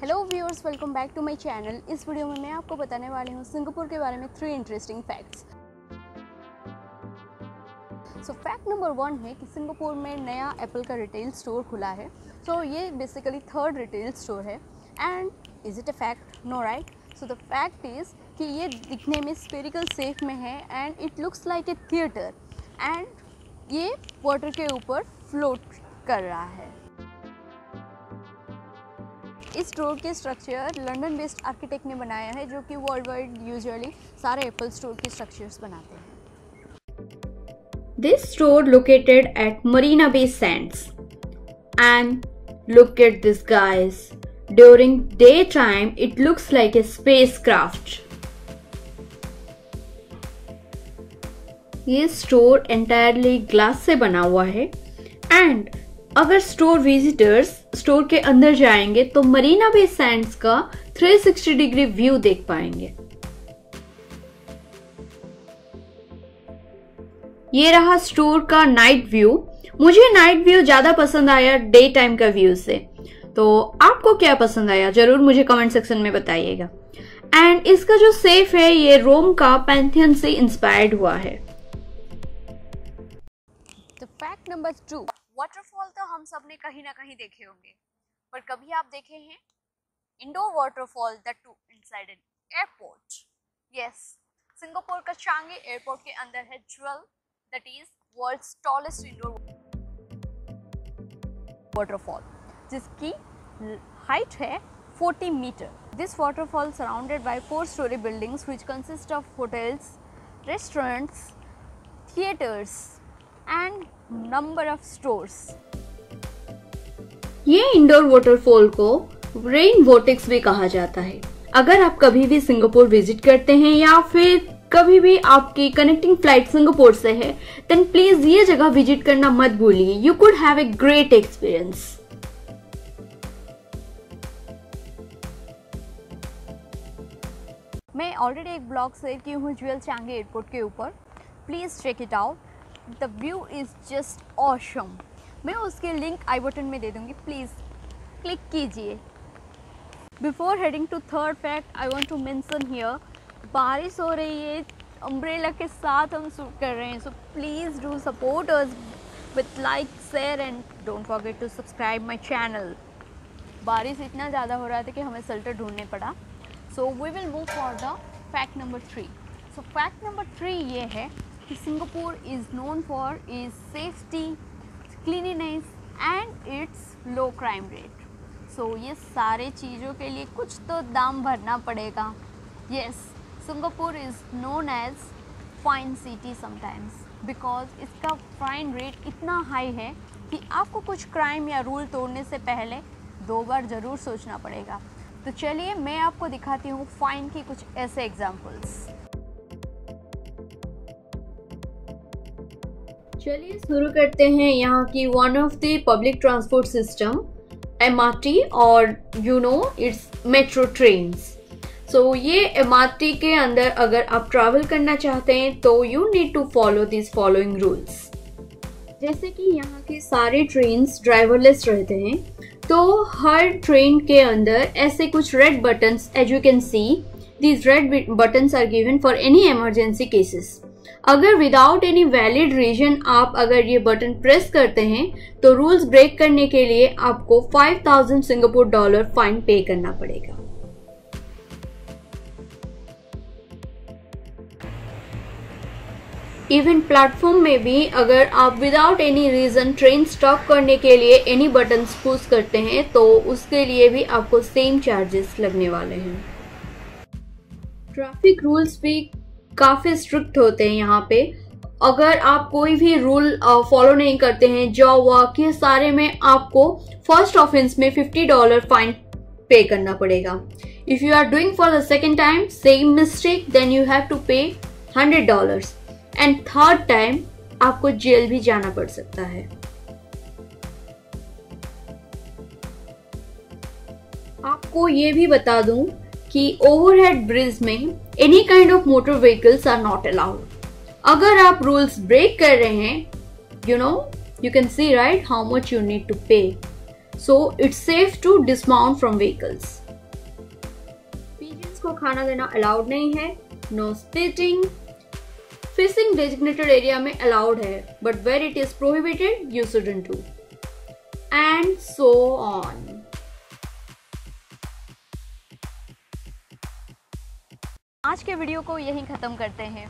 Hello viewers welcome back to my channel इस video में मैं आपको बताने वाली हूँ सिंगापुर के बारे में three interesting facts so fact number one है कि सिंगापुर में नया एप्पल का रिटेल स्टोर खुला है। सो so, ये बेसिकली थर्ड रिटेल स्टोर है। And is it a fact no right so the fact is कि ये दिखने में स्पेरिकल सेफ़ में है and it looks like a theatre and ये वाटर के ऊपर फ्लोट कर रहा है। इस स्टोर के स्ट्रक्चर लंडन बेस्ड आर्किटेक्ट ने बनाया है, जो कि वर्ल्ड वाइड यूजुअली सारे एप्पल स्टोर के स्ट्रक्चर्स बनाते हैं। This store located at Marina Bay Sands and look at this guys during day time it looks like a spacecraft ये स्टोर एंटायरली ग्लास से बना हुआ है। एंड अगर स्टोर विजिटर्स स्टोर के अंदर जाएँगे तो मरीना बे सैंड्स का 360 डिग्री व्यू देख पाएँगे। ये रहा स्टोर का नाइट व्यू मुझे नाइट व्यू ज़्यादा पसंद आया डे टाइम का व्यू से। तो आपको क्या पसंद आया? ज़रूर मुझे कमेंट सेक्शन में बताइएगा। एंड इसका जो सेफ़ है, ये रोम का पैंथियन से इंस्पायर्ड हुआ है। फैक्ट नंबर टू वाटरफॉल तो हम सबने कहीं ना कहीं देखे होंगे। पर कभी आप देखे हैं? Indoor waterfall that too inside an airport yes Singapore का चांगी एयरपोर्ट के अंदर है Jewel that is world's tallest indoor waterfall जिसकी हाइट है 40 metre this waterfall surrounded by four storey buildings which consist of hotels, restaurants, theaters and number of stores. ये indoor waterfall को rain vortex भी कहा जाता है। अगर आप कभी भी सिंगापुर विज़िट करते हैं या फिर कभी भी आपकी कनेक्टिंग फ़्लाइट सिंगापुर से है देन प्लीज़ ये जगह विज़िट करना मत भूलिए। You could have a great experience मैं ऑलरेडी एक ब्लॉग शेयर की हूँ ज्वेल चांगे एयरपोर्ट के ऊपर। Please check it out the view is just awesome मैं उसके लिंक आई बटन में दे दूँगी प्लीज़ क्लिक कीजिए. Before heading to third fact I want to mention here बारिश हो रही है अम्ब्रेला के साथ हम शूट कर रहे हैं so please do support us with like share and don't forget to subscribe my channel बारिश इतना ज़्यादा हो रहा था कि हमें सल्टर ढूँढने पड़ा. So we will move for the fact number three so fact number three ये है Singapore is known for is safety cleanliness and its low crime rate so ये सारे चीज़ों के लिए कुछ तो दाम भरना पड़ेगा। Yes Singapore is known as fine city sometimes because इसका फाइन रेट इतना हाई है कि आपको कुछ क्राइम या रूल तोड़ने से पहले दो बार ज़रूर सोचना पड़ेगा। तो चलिए, मैं आपको दिखाती हूँ फाइन की कुछ ऐसे एग्जाम्पल्स चलिए शुरू करते हैं यहाँ की one of the public transport system M और you know it's metro trains so ये एम के अंदर अगर आप ट्रैवल करना चाहते हैं तो you need to follow this following rules जैसे कि यहाँ के सारे ट्रेन्स ड्राइवरलेस रहते हैं तो हर ट्रेन के अंदर ऐसे कुछ red buttons as you can see these red buttons are given for any emergency cases अगर विदाउट एनी वैलिड रीजन आप अगर ये बटन प्रेस करते हैं तो रूल्स ब्रेक करने के लिए आपको 5000 सिंगापुर डॉलर फाइन पे करना पड़ेगा। इवन प्लेटफॉर्म में भी अगर आप without any reason train stop करने के लिए एनी बटन पुश करते हैं तो उसके लिए भी आपको सेम चार्जेस लगने वाले हैं। ट्रैफ़िक रूल्स भी काफ़ी स्ट्रिक्ट होते हैं यहाँ पे। अगर आप कोई भी रूल फॉलो नहीं करते हैं जॉब वॉक ये सारे में आपको फ़र्स्ट ऑफेंस में 50 डॉलर फाइन पे करना पड़ेगा। If you are doing for the second time same mistake then you have to pay 100 dollars and third time आपको जेल भी जाना पड़ सकता है। आपको ये भी बता दूँ कि ओवरहेड ब्रिज में any kind of motor vehicles are not allowed अगर आप रूल्स ब्रेक कर रहे हैं you know you can see right how much you need to pay so it's safe to dismount from vehicles को खाना देना allowed नहीं है no spitting fishing designated area में अलाउड है but where it is prohibited you shouldn't do and so on आज के video को यहीं ख़त्म करते हैं।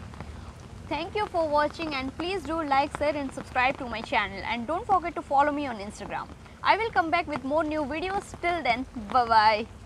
Thank you for watching and please do like share and subscribe to my channel and don't forget to follow me on Instagram I will come back with more new till then bye bye